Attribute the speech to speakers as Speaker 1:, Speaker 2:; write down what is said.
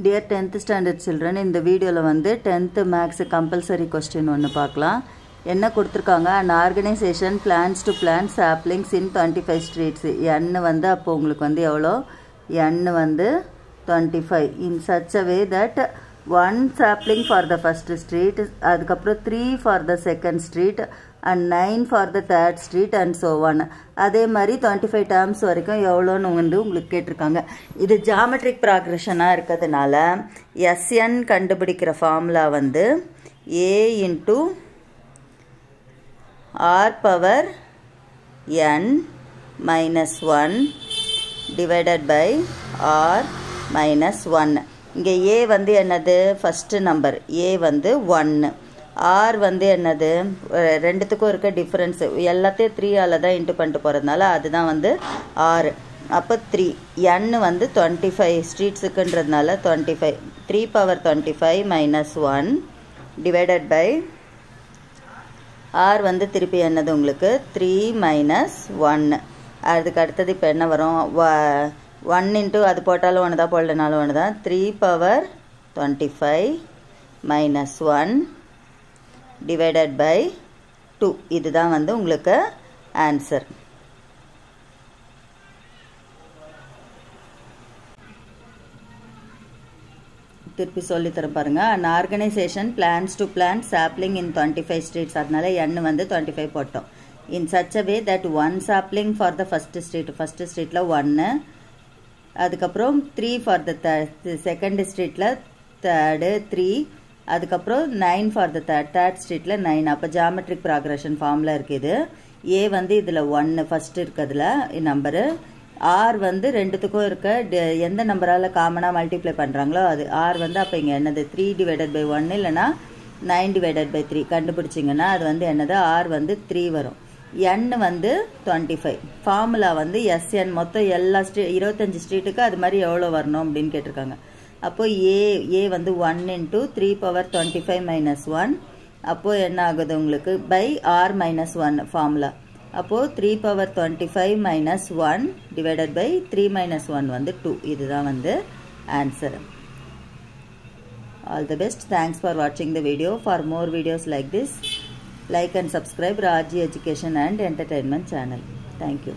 Speaker 1: Dear tenth standard children இந்த வீடியோவில் வந்து டென்த்து மேக்ஸ் கம்பல்சரி கொஸ்டின் ஒன்று பார்க்கலாம் என்ன கொடுத்துருக்காங்க? And organisation plans to plan saplings in twenty five streets n வந்து அப்போ உங்களுக்கு வந்து எவ்வளோ? எண்ணு வந்து twenty five in such a way that one sapling for the first street அதுக்கப்புறம் three for the second street and nine for the third street and so on அதே மாதிரி twenty five terms வரைக்கும் எவ்வளோன்னு வந்து உங்களுக்கு கேட்டிருக்காங்க. இது ஜாமெட்ரிக் ப்ராக்ரெஷனாக இருக்கிறதுனால எஸ்என் கண்டுபிடிக்கிற ஃபார்முலா வந்து a into r power n minus one divided by r minus one இங்கே ஏ வந்து என்னது? ஃபஸ்ட்டு நம்பர் ஏ வந்து ஒன்று ஆர் வந்து என்னது? ரெண்டுத்துக்கும் இருக்க டிஃப்ரென்ஸு எல்லாத்தையும் த்ரீயால் தான் இன்ட்டு பண்ணிட்டு போகிறதுனால அதுதான் வந்து ஆறு அப்போ த்ரீ என் வந்து twenty five ஸ்ட்ரீட்ஸுக்குன்றதுனால twenty five three power twenty five minus one divided by r வந்து திருப்பி என்னது உங்களுக்கு? த்ரீ மைனஸ் ஒன்று அதுக்கு அடுத்தது இப்போ என்ன வரும்? ஒன் இன்ட்டு அது போட்டாலும் ஒன்று தான் போடலனாலும் ஒன்று தான் three power twenty five minus one divided by two இதுதான் வந்து உங்களுக்கு ஆன்சர் திருப்பி சொல்லித்தரேன் பாருங்கள் and organisation plans to plan sapling in twenty five streets அதனால எண் வந்து டுவெண்ட்டி ஃபைவ் போட்டோம். In such a way that one sapling for the first street first ஸ்ட்ரீட்டில் ஒன்று அதுக்கப்புறம் த்ரீ ஃபார் த செகண்ட் ஸ்ட்ரீட்டில் தேர்டு த்ரீ அதுக்கப்புறம் nine for the third third ஸ்ட்ரீட்டில் nine அப்போ ஜாமெட்ரிக் ப்ராக்ரஷன் ஃபார்மில் இருக்குது ஏ வந்து இதில் ஒன்று ஃபஸ்ட்டு இருக்கிறதுல நம்பரு ஆர் வந்து ரெண்டுத்துக்கும் இருக்க எந்த நம்பரால் காமனாக மல்டிப்ளை பண்ணுறாங்களோ அது. ஆர் வந்து அப்போ இங்கே என்னது? த்ரீ டிவைடட் பை ஒன் இல்லைனா நைன் டிவைடட் பை த்ரீ கண்டுபிடிச்சிங்கன்னா அது வந்து என்னது? ஆர் வந்து த்ரீ வரும். என் வந்து டுவெண்ட்டி ஃபைவ் ஃபார்முலா வந்து எஸ்என் மொத்தம் எல்லா ஸ்ட்ரீ இருபத்தஞ்சி ஸ்ட்ரீட்டுக்கு அது மாதிரி எவ்வளோ வரணும் அப்படின்னு கேட்டிருக்காங்க. அப்போது ஏ ஏ வந்து one into three power twenty five minus one அப்போது என்ன ஆகுது உங்களுக்கு? By r minus one formula அப்போது three power twenty five minus one divided by three minus one வந்து டூ இதுதான் வந்து answer all the best thanks for வாட்சிங் the video for more videos like this like and subscribe Raji Education and Entertainment channel. Thank you.